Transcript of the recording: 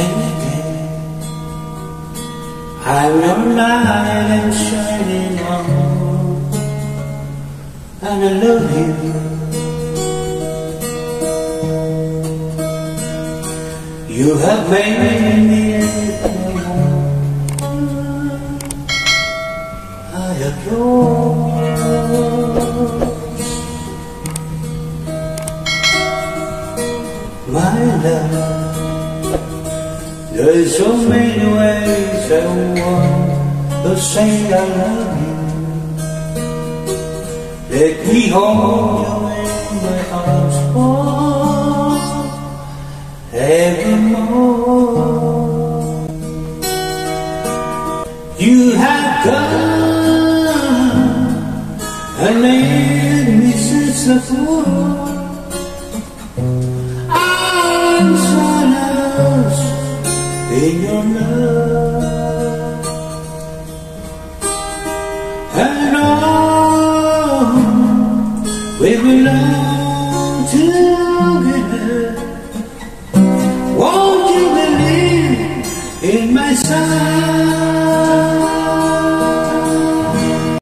and again. I remember I'm shining on, and I love you. You have made me I adore my love. There's so many ways I want to say I love you. Let me hold you in my arms for evermore. You have come, and made me sensible. fool. Your love. And all we belong together. Won't you believe in my song?